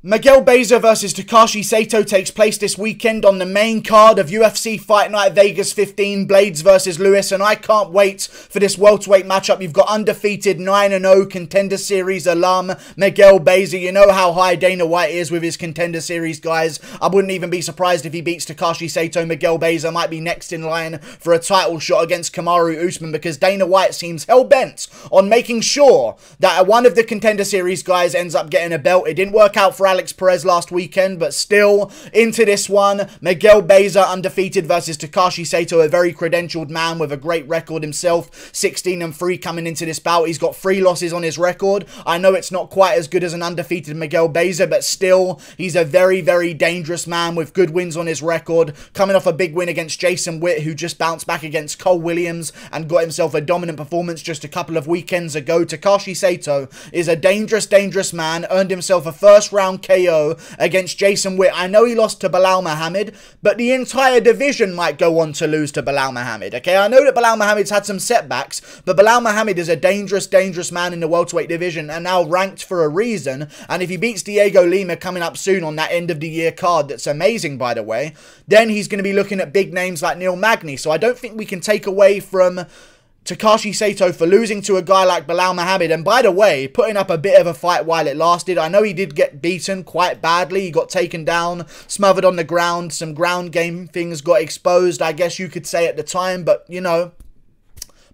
Miguel Baeza versus Takashi Sato takes place this weekend on the main card of UFC Fight Night Vegas 15, Blaydes versus Lewis, and I can't wait for this welterweight matchup. You've got undefeated 9-0 Contender Series alum Miguel Baeza. You know how high Dana White is with his Contender Series guys. I wouldn't even be surprised if he beats Takashi Sato. Miguel Baeza might be next in line for a title shot against Kamaru Usman because Dana White seems hell-bent on making sure that one of the Contender Series guys ends up getting a belt. It didn't work out for Alex Perez last weekend, but still into this one. Miguel Baeza undefeated versus Takashi Sato, a very credentialed man with a great record himself. 16 and 3 coming into this bout. He's got three losses on his record. I know it's not quite as good as an undefeated Miguel Baeza, but still, he's a very, very dangerous man with good wins on his record. Coming off a big win against Jason Witt, who just bounced back against Cole Williams and got himself a dominant performance just a couple of weekends ago. Takashi Sato is a dangerous, dangerous man. Earned himself a first round KO against Jason Witt. I know he lost to Belal Muhammad, but the entire division might go on to lose to Belal Muhammad, okay? I know that Belal Muhammad's had some setbacks, but Belal Muhammad is a dangerous, dangerous man in the welterweight division and now ranked for a reason. And if he beats Dhiego Lima coming up soon on that end of the year card, that's amazing, by the way, then he's going to be looking at big names like Neil Magny. So I don't think we can take away from Takashi Sato for losing to a guy like Belal Muhammad. And by the way, putting up a bit of a fight while it lasted. I know he did get beaten quite badly. He got taken down, smothered on the ground. Some ground game things got exposed, I guess you could say at the time. But, you know,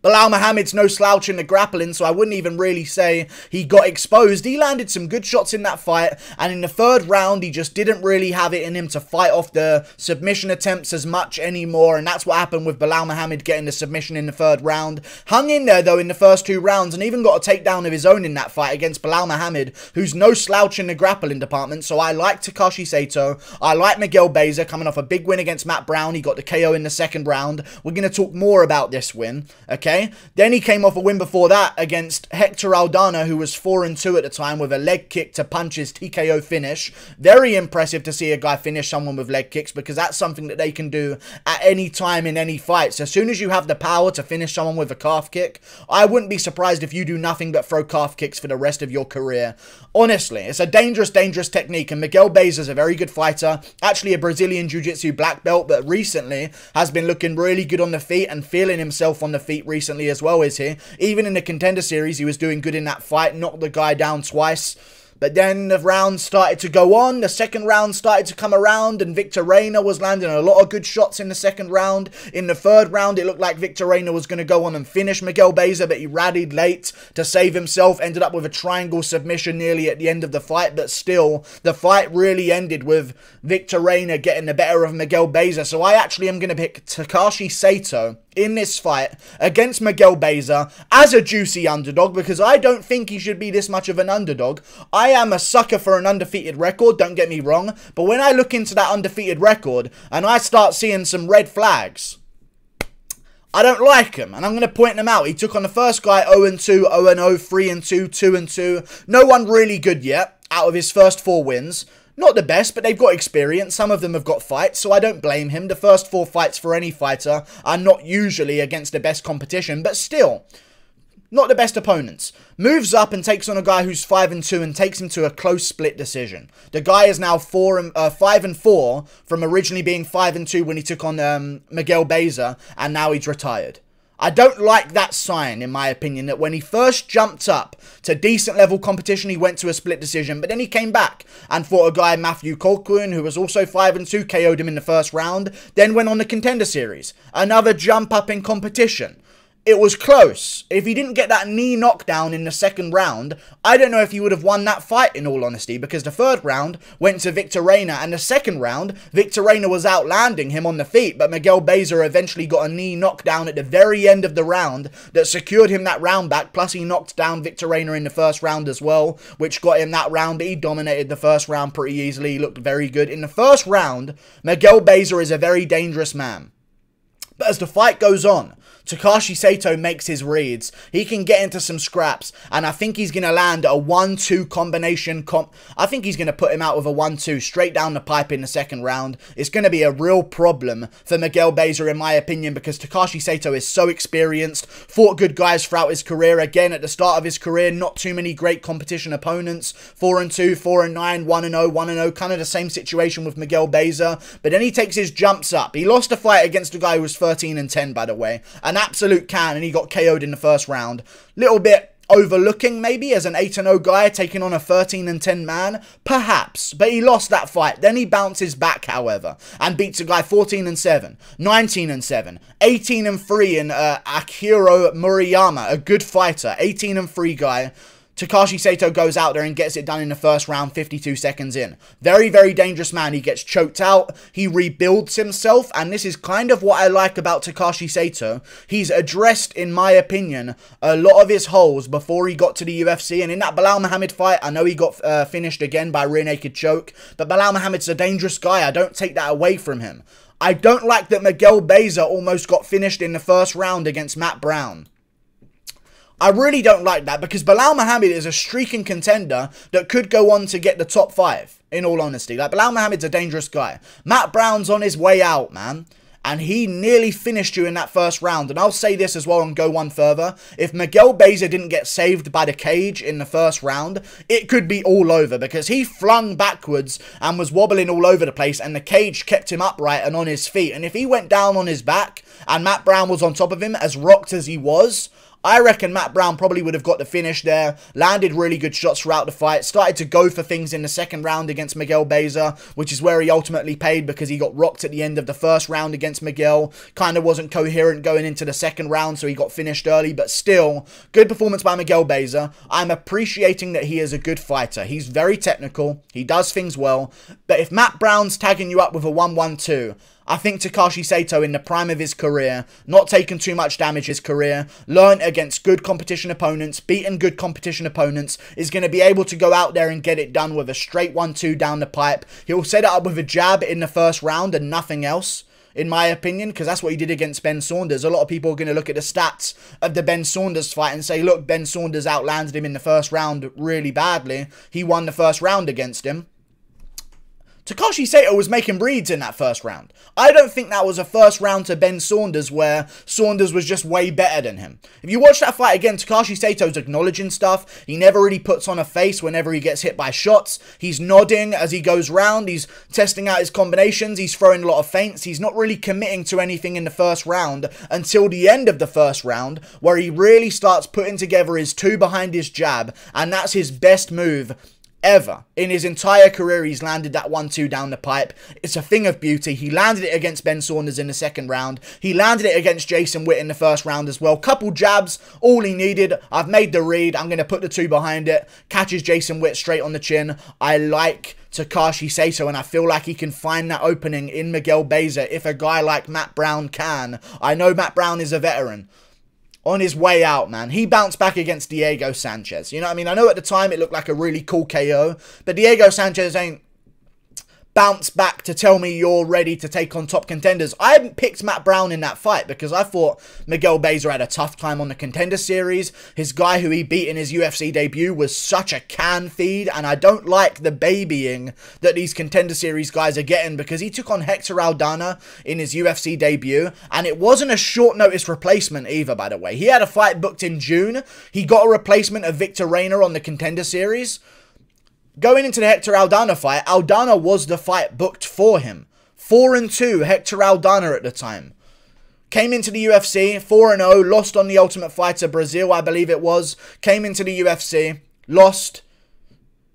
Belal Muhammad's no slouch in the grappling, so I wouldn't even really say he got exposed. He landed some good shots in that fight, and in the third round, he just didn't really have it in him to fight off the submission attempts as much anymore, and that's what happened with Belal Muhammad getting the submission in the third round. Hung in there, though, in the first two rounds, and even got a takedown of his own in that fight against Belal Muhammad, who's no slouch in the grappling department, so I like Takashi Sato. I like Miguel Baeza coming off a big win against Matt Brown. He got the KO in the second round. We're going to talk more about this win, okay? Okay? Then he came off a win before that against Hector Aldana, who was 4 and 2 at the time, with a leg kick to punch his TKO finish. Very impressive to see a guy finish someone with leg kicks because that's something that they can do at any time in any fight. So as soon as you have the power to finish someone with a calf kick, I wouldn't be surprised if you do nothing but throw calf kicks for the rest of your career. Honestly, it's a dangerous, dangerous technique, and Miguel Baeza is a very good fighter. Actually, a Brazilian Jiu-Jitsu black belt, but recently has been looking really good on the feet and feeling himself on the feet recently recently as well, is he? Even in the contender series, he was doing good in that fight, knocked the guy down twice. But then the round started to go on. The second round started to come around, and Victor Reina was landing a lot of good shots in the second round. In the third round, it looked like Victor Reina was going to go on and finish Miguel Baeza, but he rallied late to save himself. Ended up with a triangle submission nearly at the end of the fight, but still, the fight really ended with Victor Reina getting the better of Miguel Baeza. So I actually am going to pick Takashi Sato in this fight against Miguel Baeza as a juicy underdog because I don't think he should be this much of an underdog. I am a sucker for an undefeated record, don't get me wrong, but when I look into that undefeated record and I start seeing some red flags, I don't like him, and I'm going to point them out. He took on the first guy 0-2, 0-0, 3-2, 2-2. No one really good yet out of his first four wins. Not the best, but they've got experience. Some of them have got fights, so I don't blame him. The first four fights for any fighter are not usually against the best competition, but still, not the best opponents. Moves up and takes on a guy who's 5 and 2 and takes him to a close split decision. The guy is now 4 and, uh, 5 and 4 from originally being 5 and 2 when he took on um, Miguel Baeza, and now he's retired. I don't like that sign, in my opinion, that when he first jumped up to decent level competition, he went to a split decision, but then he came back and fought a guy, Matthew Colquhoun, who was also 5 and 2, KO'd him in the first round, then went on the contender series. Another jump up in competition it was close. If he didn't get that knee knockdown in the second round, I don't know if he would have won that fight in all honesty because the third round went to Victor Reina and the second round, Victor Reina was outlanding him on the feet, but Miguel Baeza eventually got a knee knockdown at the very end of the round that secured him that round back, plus he knocked down Victor Reina in the first round as well, which got him that round, but he dominated the first round pretty easily, he looked very good. In the first round, Miguel Baeza is a very dangerous man. But as the fight goes on, Takashi Sato makes his reads. He can get into some scraps, and I think he's going to land a 1-2 combination. Comp I think he's going to put him out with a 1-2 straight down the pipe in the second round. It's going to be a real problem for Miguel Baeza, in my opinion, because Takashi Sato is so experienced, fought good guys throughout his career. Again, at the start of his career, not too many great competition opponents. 4-2, 4-9, 1-0, 1-0, kind of the same situation with Miguel Baeza. But then he takes his jumps up. He lost a fight against a guy who was 13 and 10, by the way. And an absolute can, and he got KO'd in the first round. Little bit overlooking maybe as an 8 0 guy taking on a 13 and 10 man. Perhaps but he lost that fight. Then he bounces back however and beats a guy 14 and 7 19 and 7 18 and 3 in uh, Akihiro Murayama a good fighter. 18 and 3 guy Takashi Sato goes out there and gets it done in the first round, 52 seconds in. Very, very dangerous man. He gets choked out. He rebuilds himself. And this is kind of what I like about Takashi Sato. He's addressed, in my opinion, a lot of his holes before he got to the UFC. And in that Belal Muhammad fight, I know he got uh, finished again by rear naked choke. But Belal Muhammad's a dangerous guy. I don't take that away from him. I don't like that Miguel Baeza almost got finished in the first round against Matt Brown. I really don't like that because Belal Muhammad is a streaking contender that could go on to get the top five, in all honesty. Like, Belal Muhammad's a dangerous guy. Matt Brown's on his way out, man. And he nearly finished you in that first round. And I'll say this as well and go one further. If Miguel Baeza didn't get saved by the cage in the first round, it could be all over because he flung backwards and was wobbling all over the place and the cage kept him upright and on his feet. And if he went down on his back and Matt Brown was on top of him, as rocked as he was, I reckon Matt Brown probably would have got the finish there, landed really good shots throughout the fight, started to go for things in the second round against Miguel Baeza, which is where he ultimately paid because he got rocked at the end of the first round against Miguel. Kind of wasn't coherent going into the second round, so he got finished early, but still, good performance by Miguel Baeza. I'm appreciating that he is a good fighter. He's very technical, he does things well, but if Matt Brown's tagging you up with a 1-1-2, I think Takashi Sato, in the prime of his career, not taken too much damage his career, learned against good competition opponents, beaten good competition opponents, is going to be able to go out there and get it done with a straight 1-2 down the pipe. He'll set it up with a jab in the first round and nothing else in my opinion, because that's what he did against Ben Saunders. A lot of people are going to look at the stats of the Ben Saunders fight and say, look, Ben Saunders outlanded him in the first round really badly. He won the first round against him. Takashi Sato was making reads in that first round. I don't think that was a first round to Ben Saunders where Saunders was just way better than him. If you watch that fight again, Takashi Sato's acknowledging stuff. He never really puts on a face whenever he gets hit by shots. He's nodding as he goes round. He's testing out his combinations. He's throwing a lot of feints. He's not really committing to anything in the first round until the end of the first round where he really starts putting together his two behind his jab and that's his best move ever. In his entire career, he's landed that 1-2 down the pipe. It's a thing of beauty. He landed it against Ben Saunders in the second round. He landed it against Jason Witt in the first round as well. Couple jabs, all he needed. I've made the read. I'm going to put the two behind it. Catches Jason Witt straight on the chin. I like Takashi Sato, and I feel like he can find that opening in Miguel Baeza if a guy like Matt Brown can. I know Matt Brown is a veteran, on his way out, man. He bounced back against Diego Sanchez. You know what I mean? I know at the time it looked like a really cool KO, but Diego Sanchez ain't bounce back to tell me you're ready to take on top contenders. I hadn't picked Matt Brown in that fight because I thought Miguel Baeza had a tough time on the contender series. His guy who he beat in his UFC debut was such a can feed, and I don't like the babying that these contender series guys are getting because he took on Hector Aldana in his UFC debut, and it wasn't a short notice replacement either, by the way. He had a fight booked in June. He got a replacement of Victor Reyna on the contender series. Going into the Hector Aldana fight, Aldana was the fight booked for him. 4 and 2, Hector Aldana at the time. Came into the UFC, 4 and 0, lost on the Ultimate Fighter Brazil, I believe it was. Came into the UFC, lost,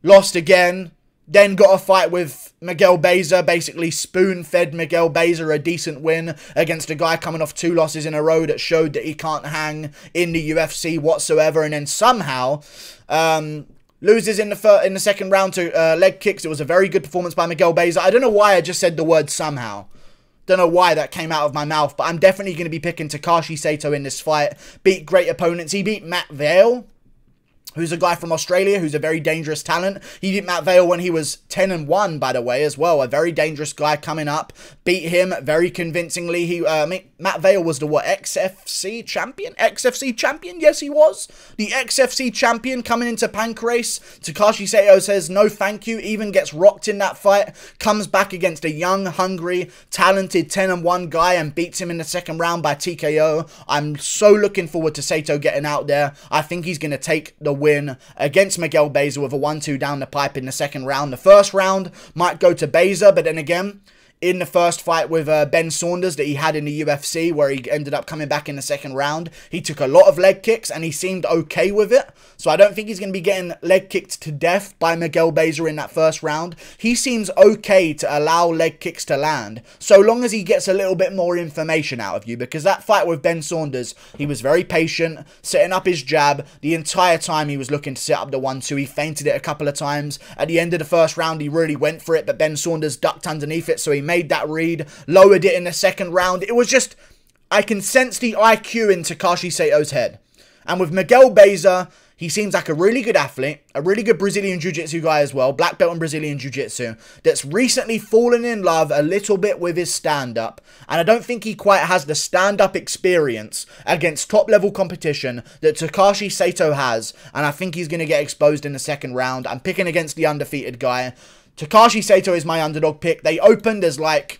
lost again. Then got a fight with Miguel Baeza, basically spoon fed Miguel Baeza a decent win against a guy coming off two losses in a row that showed that he can't hang in the UFC whatsoever. And then somehow, um, Loses in the in the second round to uh, leg kicks. It was a very good performance by Miguel Baeza. I don't know why I just said the word somehow. Don't know why that came out of my mouth, but I'm definitely going to be picking Takashi Sato in this fight. Beat great opponents. He beat Matt Vale. Who's a guy from Australia who's a very dangerous talent. He beat Matt Vale when he was 10 and 1, by the way, as well. A very dangerous guy coming up. Beat him very convincingly. He, uh, Matt Vale was the what, XFC champion? XFC champion? Yes, he was. The XFC champion coming into Pancrase. Takashi Sato says no thank you, even gets rocked in that fight. Comes back against a young, hungry, talented 10 and 1 guy and beats him in the second round by TKO. I'm so looking forward to Sato getting out there. I think he's going to take the win against Miguel Baeza with a 1-2 down the pipe in the second round. The first round might go to Baeza, but then again, in the first fight with uh, Ben Saunders that he had in the UFC, where he ended up coming back in the second round. He took a lot of leg kicks and he seemed okay with it. So I don't think he's going to be getting leg kicked to death by Miguel Baeza in that first round. He seems okay to allow leg kicks to land, so long as he gets a little bit more information out of you. Because that fight with Ben Saunders, he was very patient, setting up his jab. The entire time he was looking to set up the 1-2. He feinted it a couple of times. At the end of the first round, he really went for it, but Ben Saunders ducked underneath it, so he made that read, lowered it in the second round. It was just, I can sense the IQ in Takashi Sato's head. And with Miguel Baeza, he seems like a really good athlete, a really good Brazilian Jiu-Jitsu guy as well, black belt in Brazilian Jiu-Jitsu, that's recently fallen in love a little bit with his stand-up. And I don't think he quite has the stand-up experience against top-level competition that Takashi Sato has. And I think he's going to get exposed in the second round. I'm picking against the undefeated guy. Takashi Sato is my underdog pick. They opened as like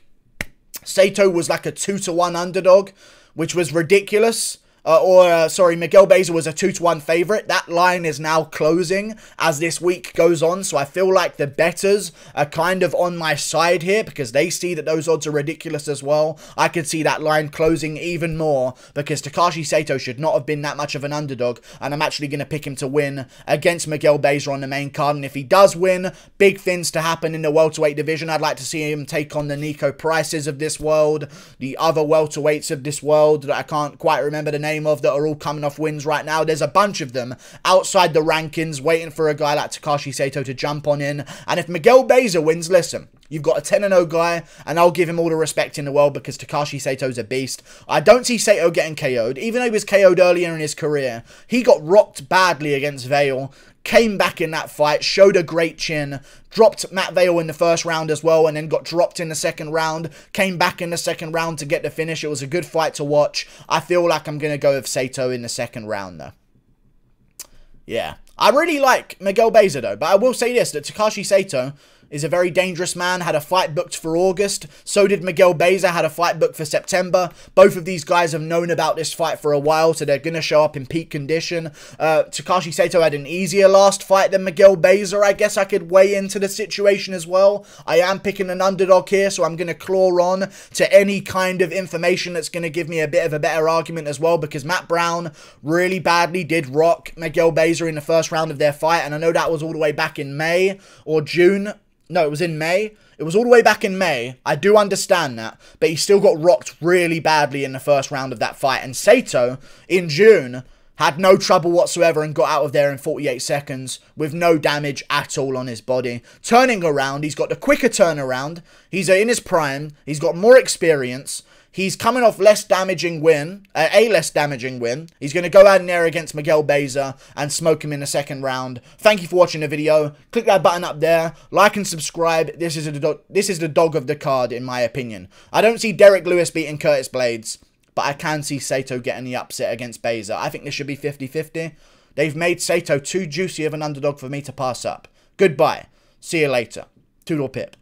Sato was like a 2 to 1 underdog, which was ridiculous uh, or uh, sorry, Miguel Baeza was a 2 to 1 favorite. That line is now closing as this week goes on. So I feel like the betters are kind of on my side here because they see that those odds are ridiculous as well. I could see that line closing even more because Takashi Sato should not have been that much of an underdog. And I'm actually going to pick him to win against Miguel Baeza on the main card. And if he does win, big things to happen in the welterweight division. I'd like to see him take on the Niko Prices of this world, the other welterweights of this world that I can't quite remember the name of that are all coming off wins right now. There's a bunch of them outside the rankings waiting for a guy like Takashi Sato to jump on in. And if Miguel Baeza wins, listen, You've got a 10 0 guy, and I'll give him all the respect in the world because Takashi Sato's a beast. I don't see Sato getting KO'd, even though he was KO'd earlier in his career. He got rocked badly against Vale, came back in that fight, showed a great chin, dropped Matt Vale in the first round as well, and then got dropped in the second round, came back in the second round to get the finish. It was a good fight to watch. I feel like I'm going to go with Sato in the second round, though. Yeah. I really like Miguel Baeza, though, but I will say this, that Takashi Sato is a very dangerous man, had a fight booked for August. So did Miguel Baeza, had a fight booked for September. Both of these guys have known about this fight for a while, so they're going to show up in peak condition. Uh, Takashi Sato had an easier last fight than Miguel Baeza. I guess I could weigh into the situation as well. I am picking an underdog here, so I'm going to claw on to any kind of information that's going to give me a bit of a better argument as well, because Matt Brown really badly did rock Miguel Baeza in the first round of their fight, and I know that was all the way back in May or June no, it was in May. It was all the way back in May. I do understand that. But he still got rocked really badly in the first round of that fight. And Sato, in June, had no trouble whatsoever and got out of there in 48 seconds with no damage at all on his body. Turning around, he's got the quicker turnaround. He's in his prime. He's got more experience. He's coming off less damaging win, uh, a less damaging win. He's going to go out in there against Miguel Baeza and smoke him in the second round. Thank you for watching the video. Click that button up there. Like and subscribe. This is, a this is the dog of the card, in my opinion. I don't see Derek Lewis beating Curtis Blaydes, but I can see Sato getting the upset against Baeza. I think this should be 50-50. They've made Sato too juicy of an underdog for me to pass up. Goodbye. See you later. Toodle pip.